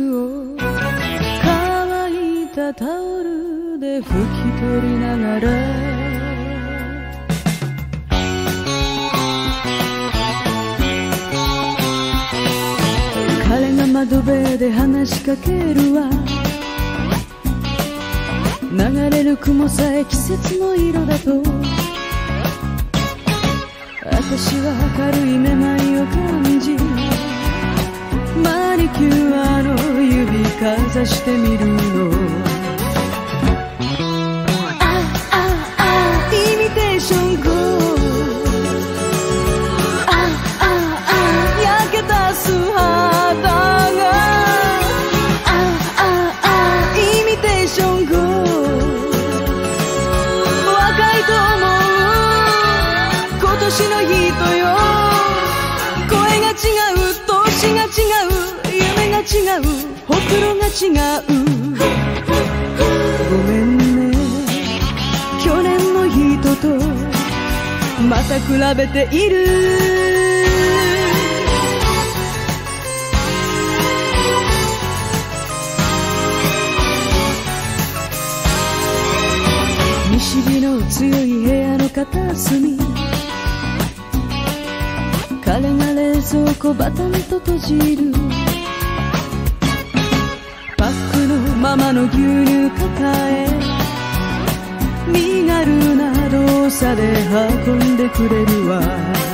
を乾いたタオルで拭き取りながら彼が窓辺で話しかけるわ。流れる雲さえ季節の色だと私は軽いめまいを感じマニキュアの指かざしてみるの。うほくろが違う。ごめんね。去年の人とまた比べている。西日の強い部屋の片隅。彼が冷蔵庫バタンと閉じる。ママの牛乳抱え身軽な動作で運んでくれるわ。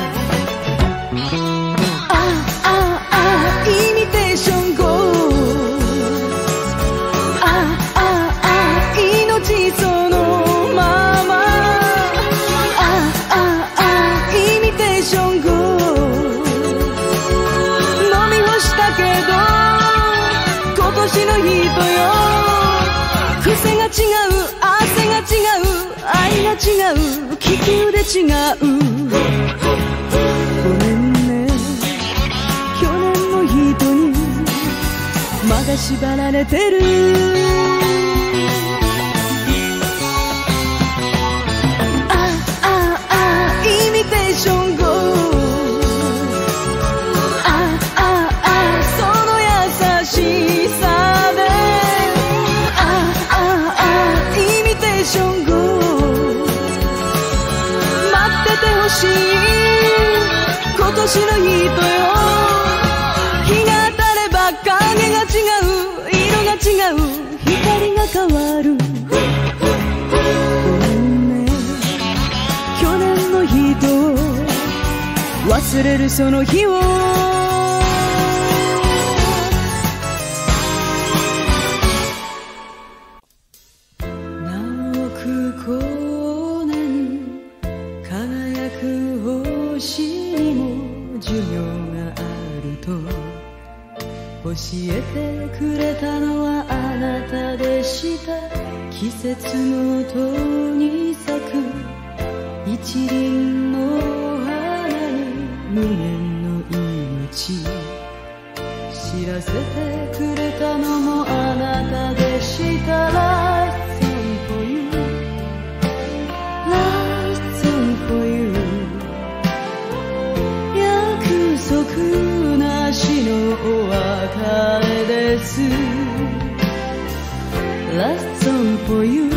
違う。気球で違う。ごめんね。去年の人にまだ縛られてる。今年の人よ。日が当たれば影が違う。色が違う。光が変わる。去年の人。を忘れるその日を。えてくれたのはあなたでした。季節の音に咲く。一輪の花に無限の命。知らせてくれたのもあなたでした。られです Last song for you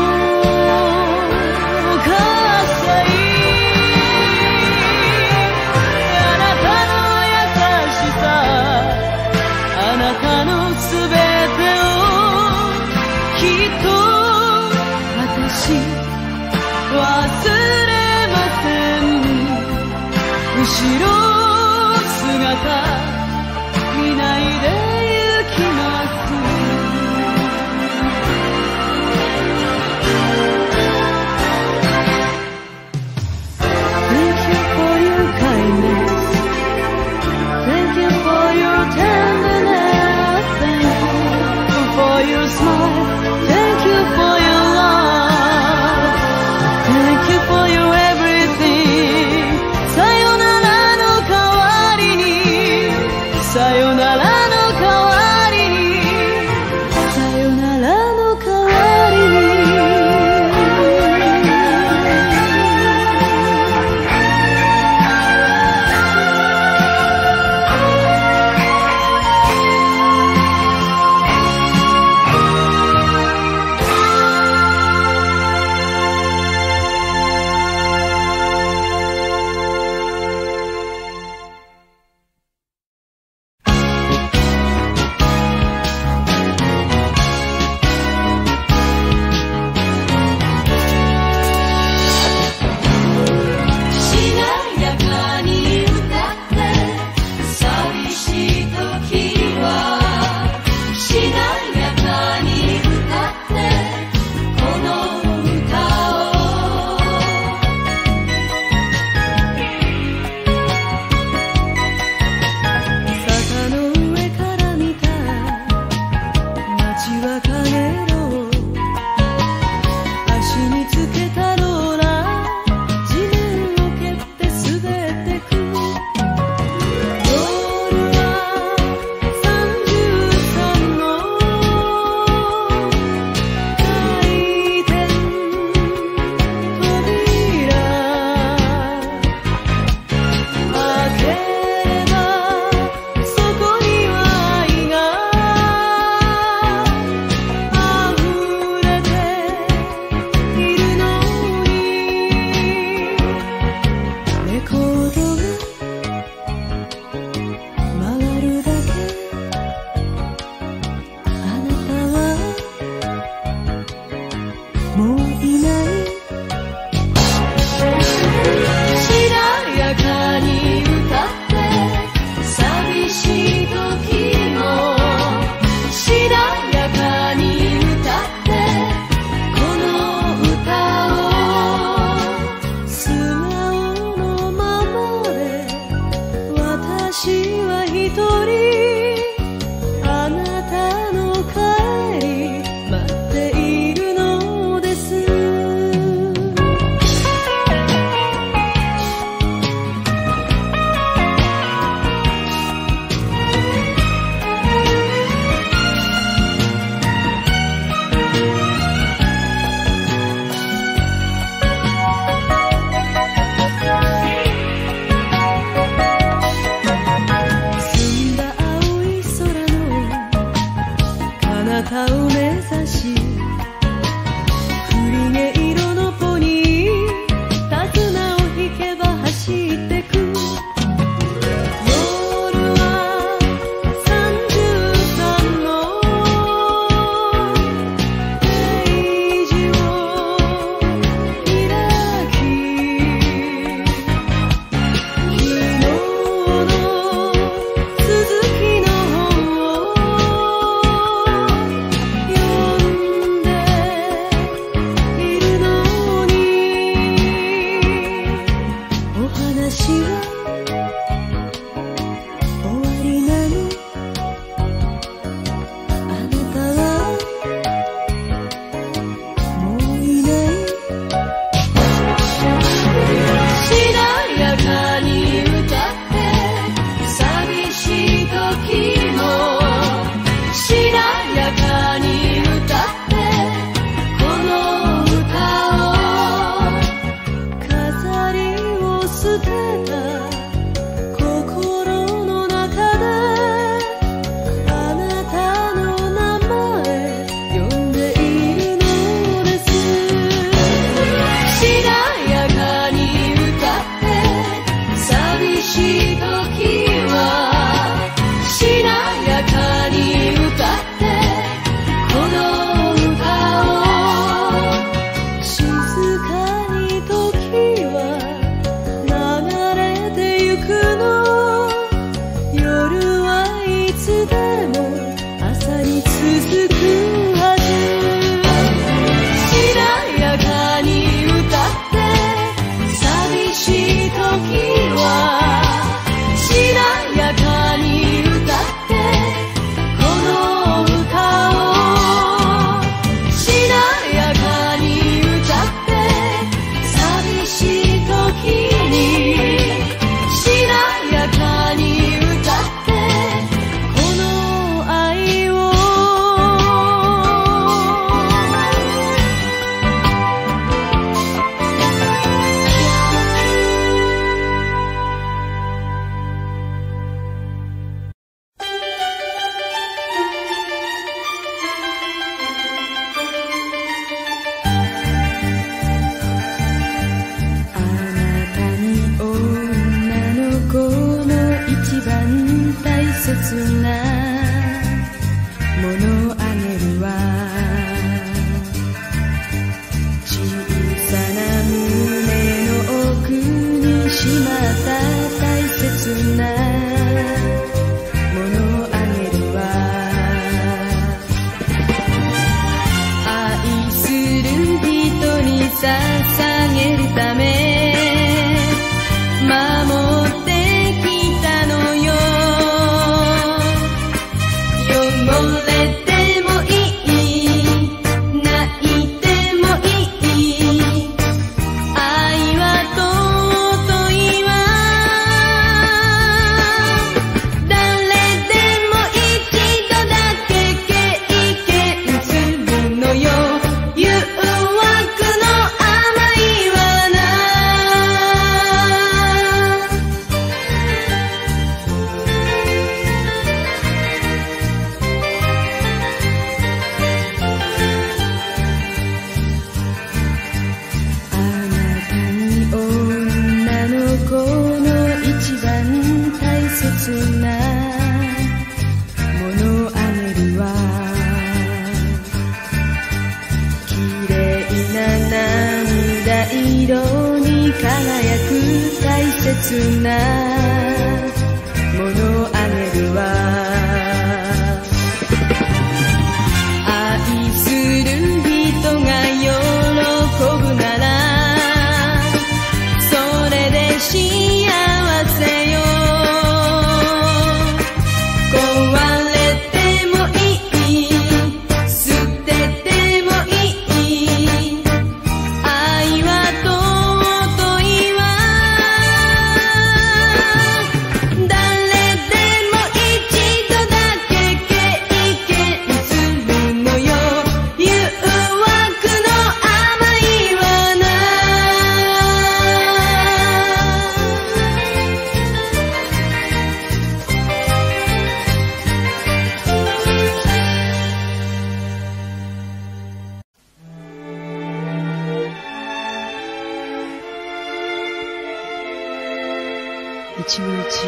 しい。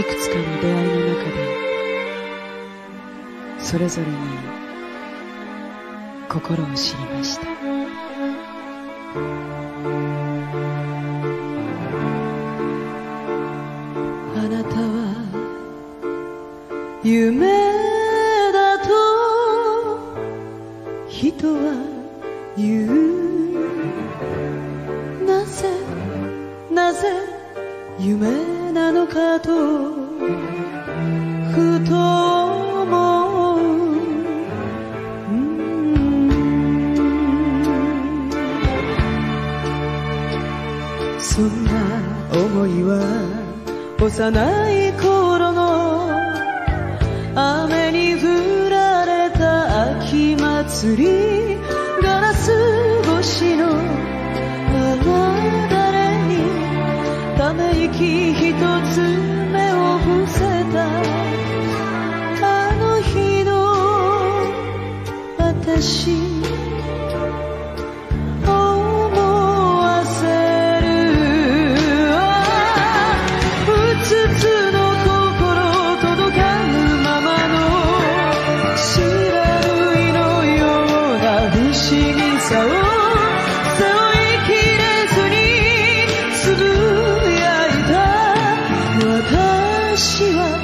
いくつかの出会いの中でそれぞれに心を知りました。あなたは夢だと人は言う夢なのかとふと思う、そんな思いは幼い希望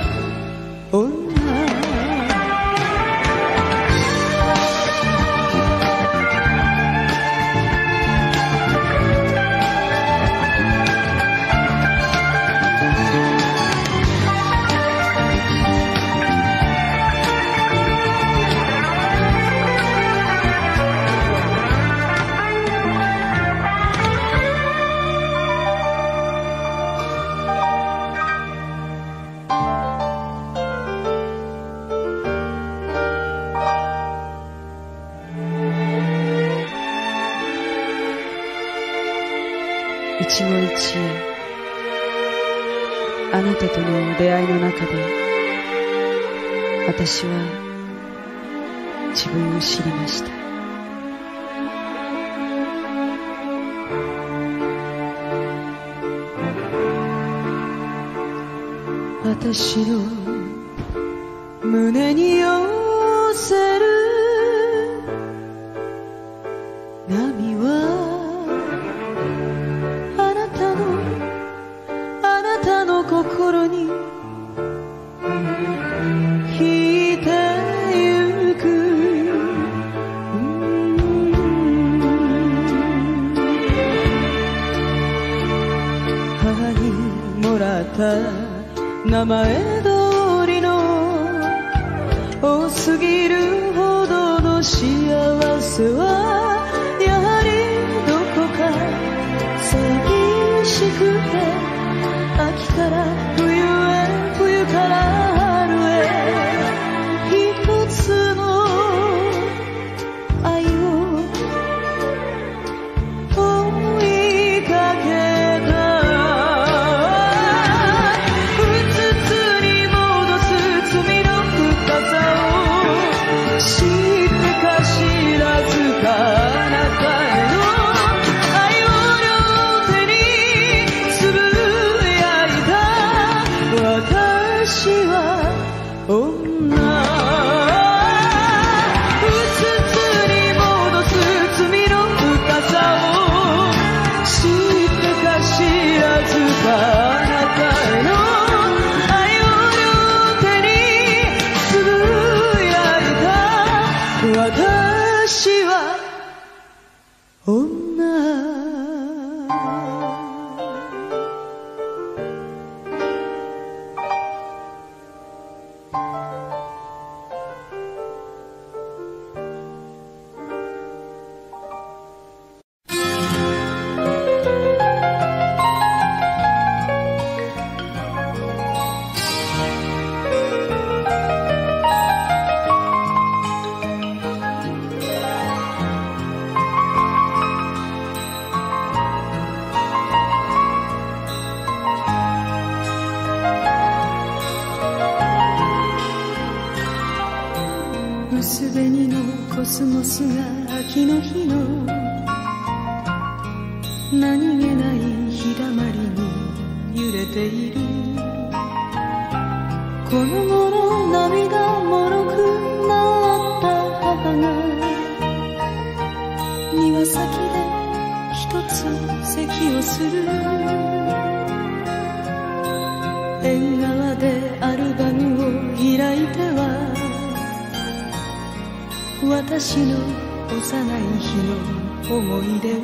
幼い日の思い出を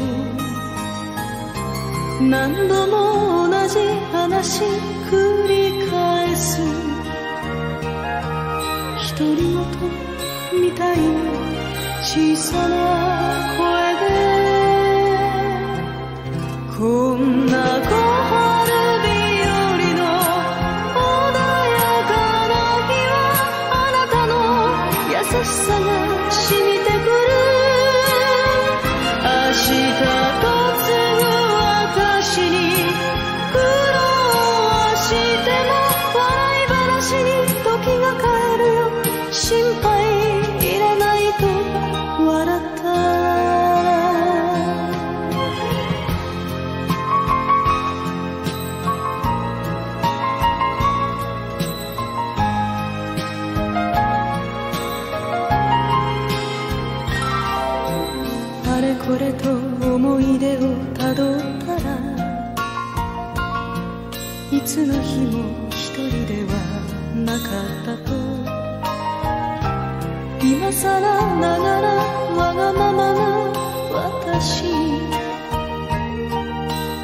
何度も同じ話繰り返す独り言みたいな小さな声でこんな声さらながらわがままな私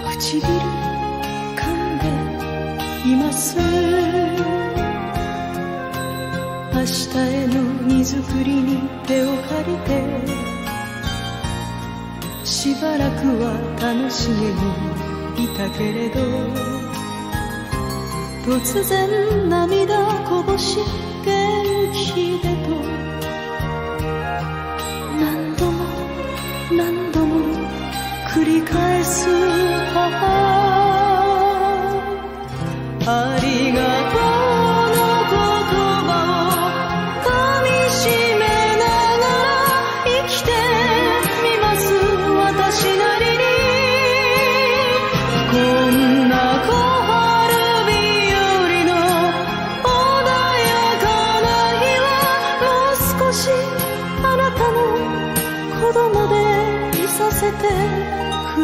唇噛んでいます。明日への荷造りに手を借りてしばらくは楽しげにいたけれど突然涙こぼし元気でとり返すありがとう。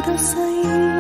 くだ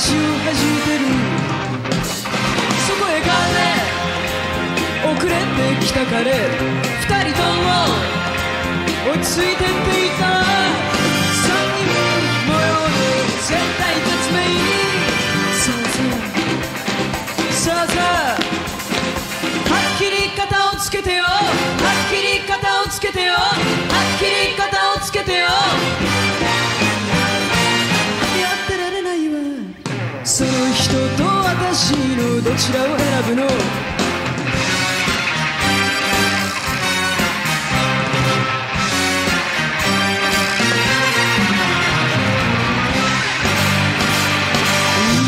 足を弾いてる。そこへ帰れ。遅れてきた彼。二人とも。落ち着いてって。どちらを選ぶの？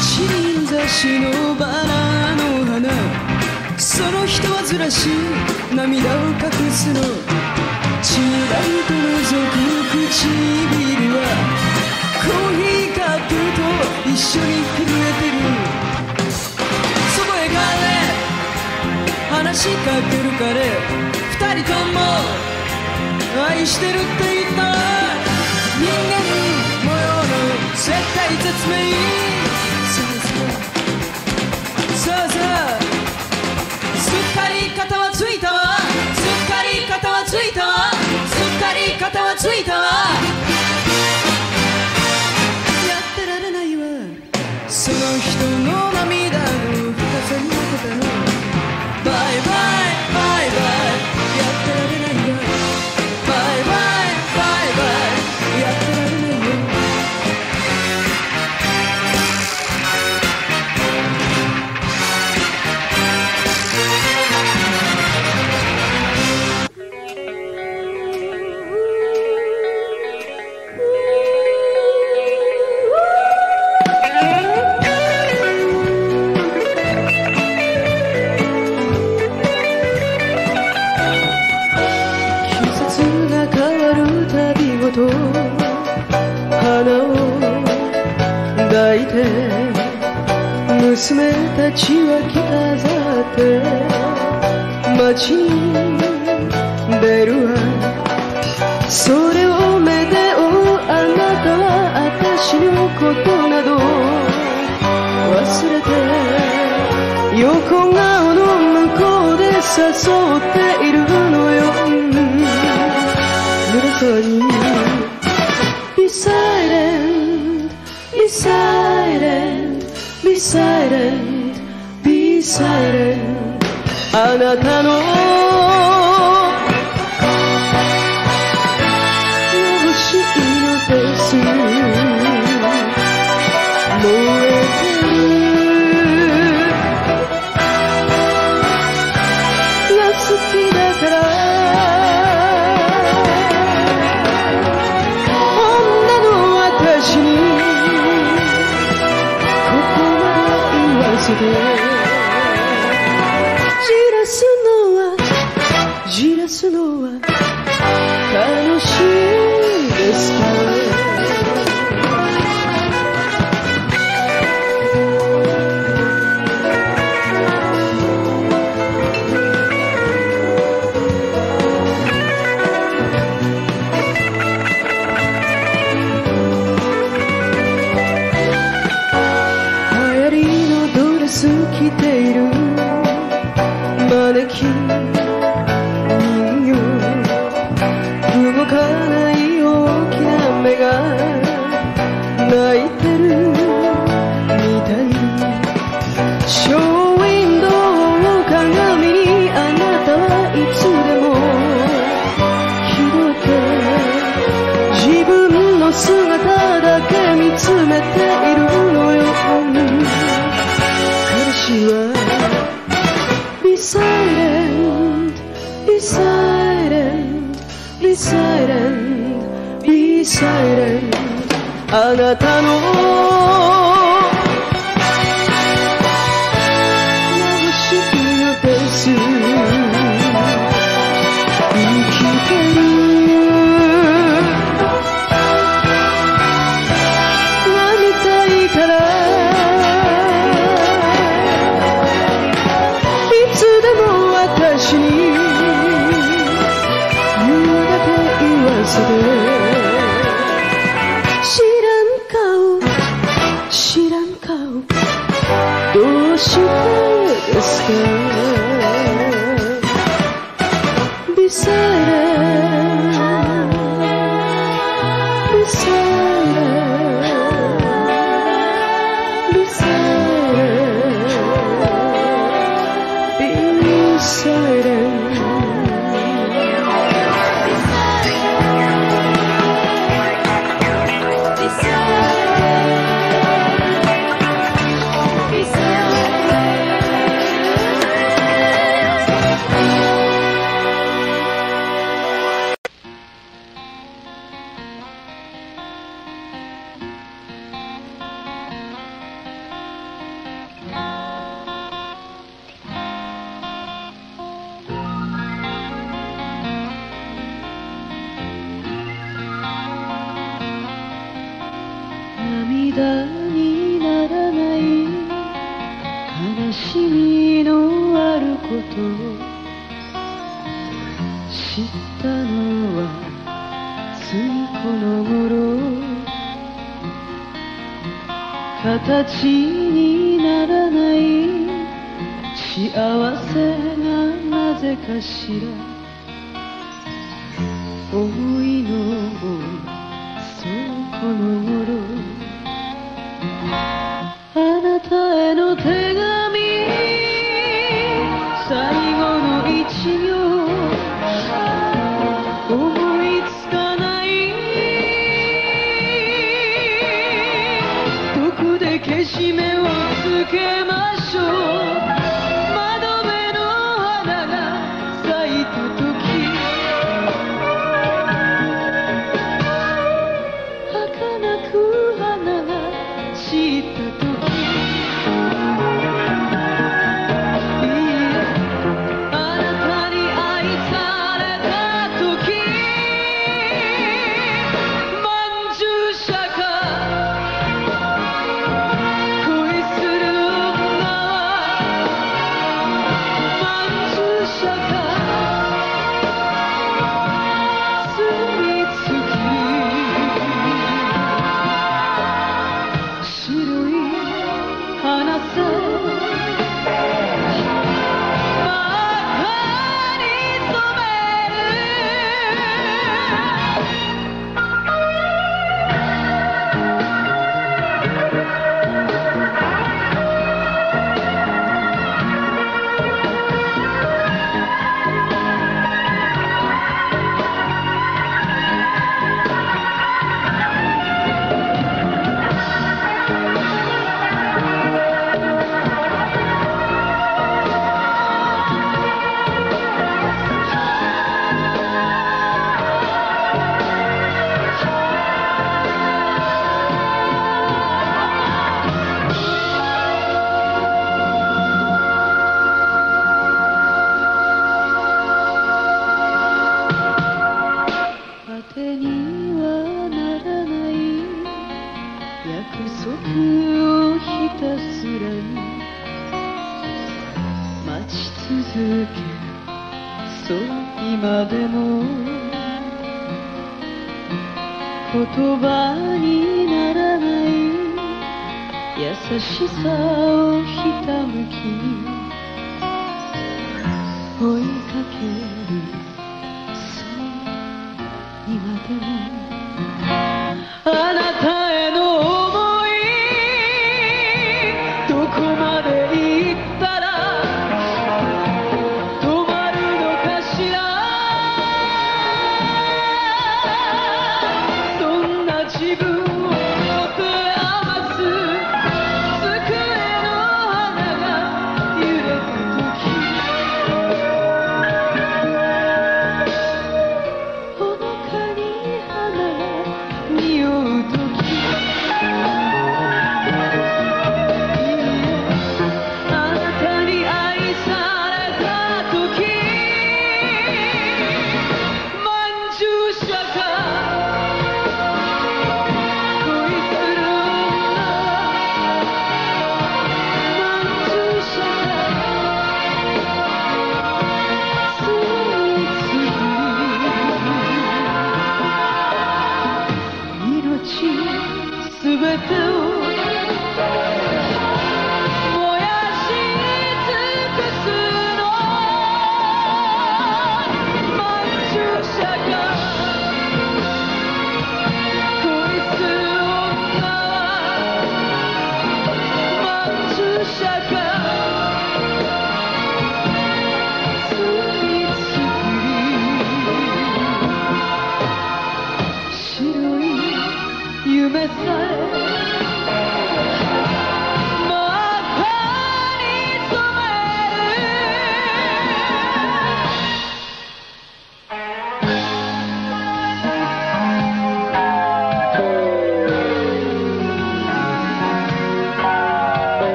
一輪雑誌のバラの花。その人はずらし涙を隠すの。チラリと覗く唇は。コーヒーカップと一緒に震えてる。話しかける彼二人とも愛してるって言った。人間模様の絶対絶命さあさあさあさあすっかり肩はついたわ。すっかり肩はついたわ。すっかり肩はついたわ。娘たちは着飾って。街に出るわ。それをめで追うあなたは私のことなど。忘れて横顔の向こうで誘っている。silent, be silent. あなたの尽きている。招きあなたのちにならない。幸せがなぜかしら。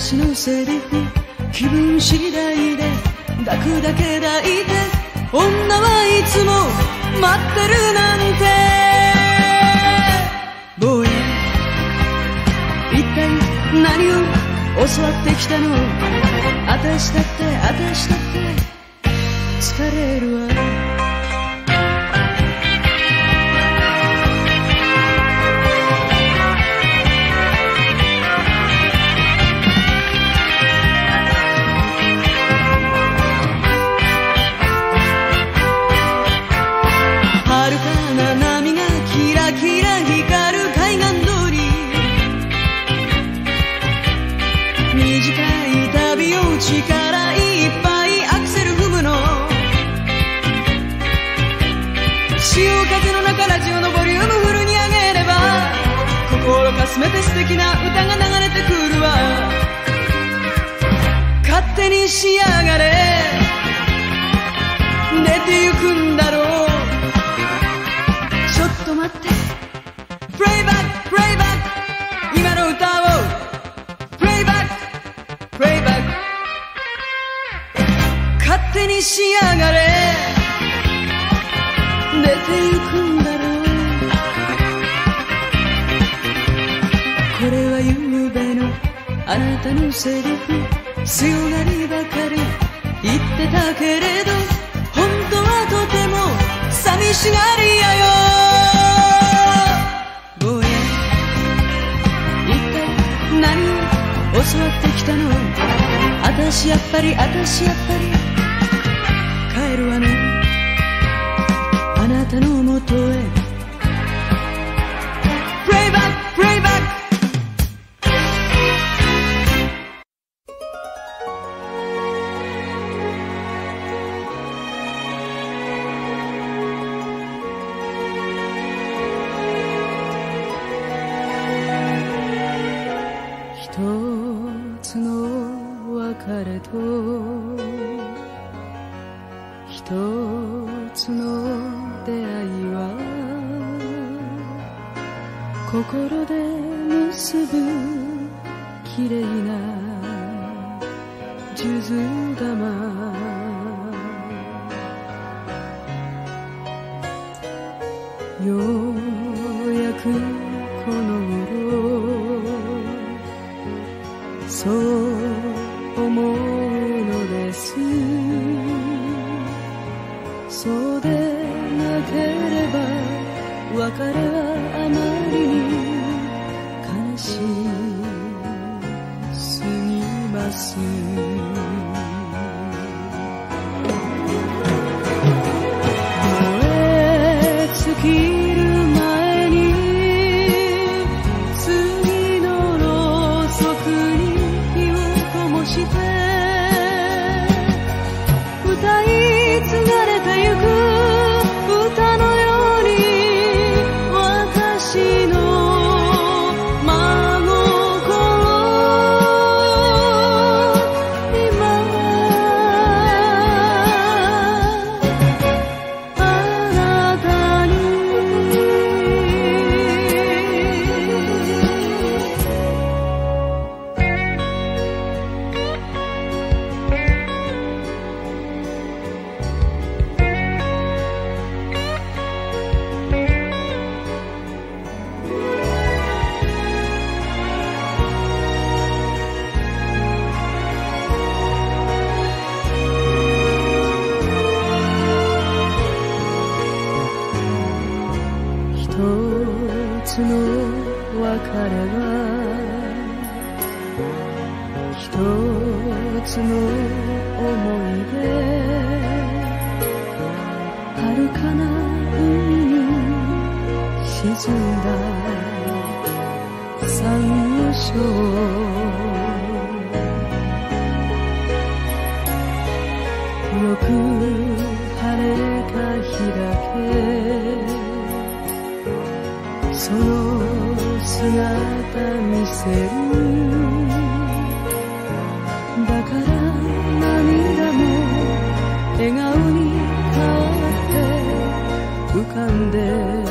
私のセリフ気分次第で抱くだけ抱いて女はいつも待ってるなんて。坊や一体何を教わってきたの？私だって私だって疲れるわ。手に仕上がれ。出てゆくんだろう。ちょっと待って。プレイバックプレイバック今の歌を。プレイバックプレイバック勝手に仕上がれ。出てゆくんだろう。これはゆうべのあなたのセリフ。強がりばかり言ってたけれど本当はとても寂しがりやよ坊や一体何を教わってきたの私やっぱり私やっぱり帰るわねあなたのもとへ心で結ぶ綺麗な数珠玉ようやくこの頃そう思うのです。そうでなければ別れはま一つの思い出遥かな海に沈んだ山椒。よく晴れた日だけ。その姿見せる。だから涙も笑顔に変わって浮かんで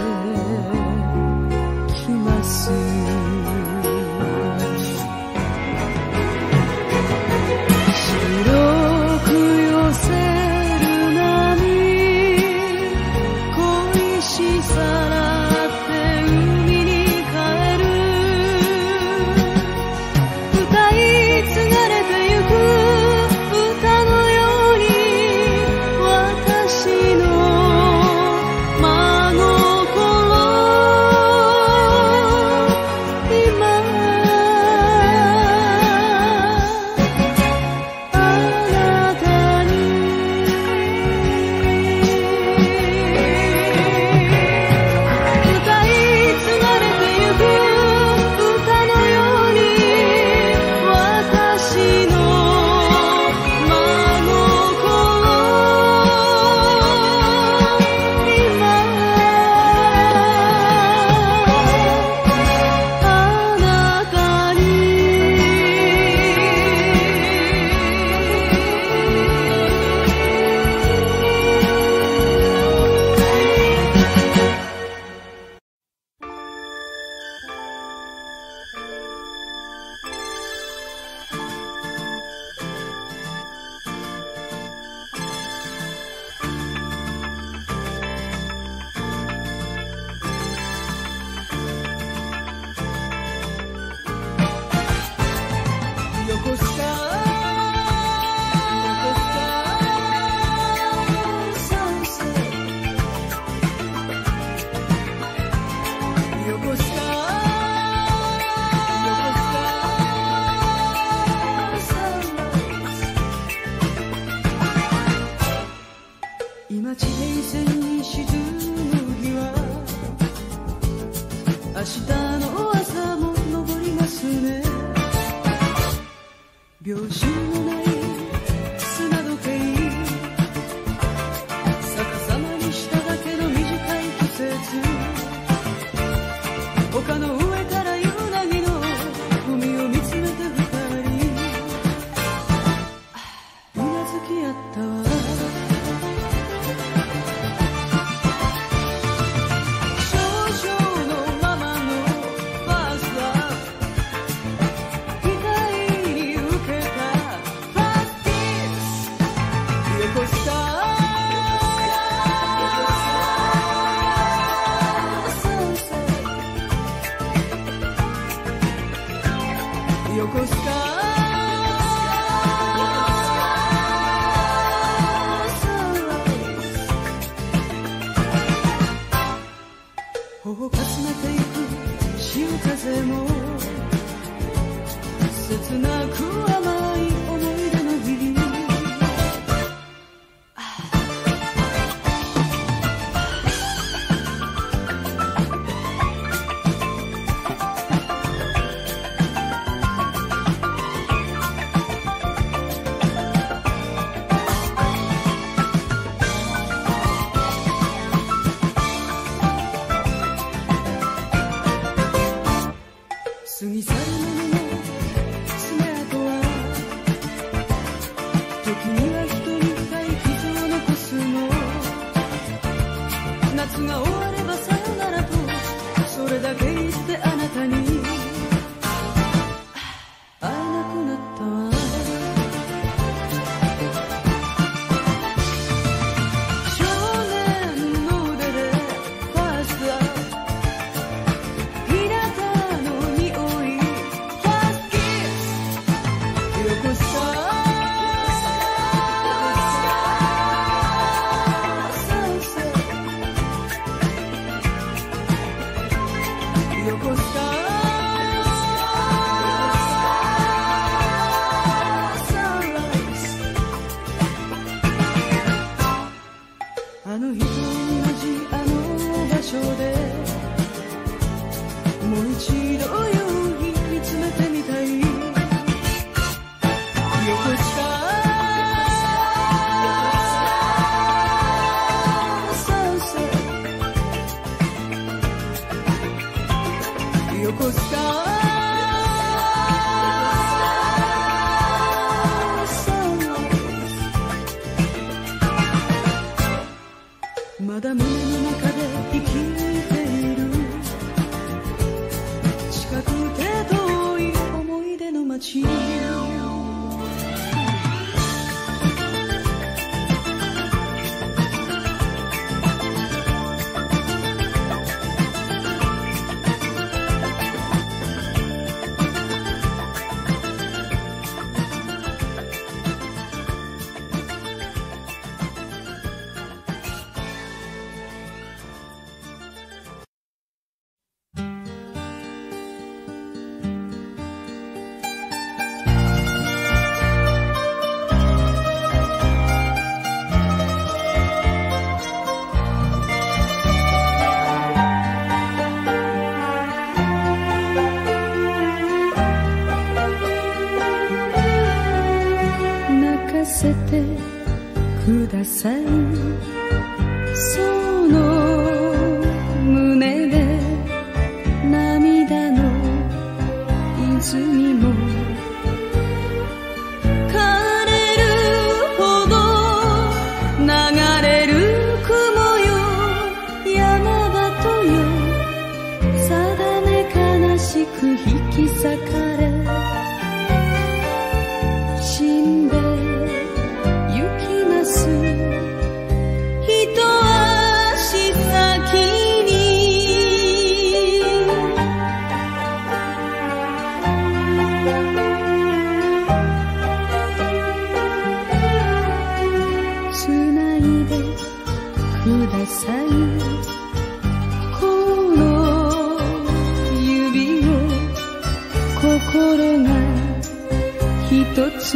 一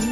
つ